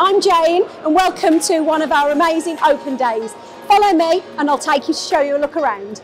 I'm Jane and welcome to one of our amazing open days. Follow me and I'll take you to show you a look around.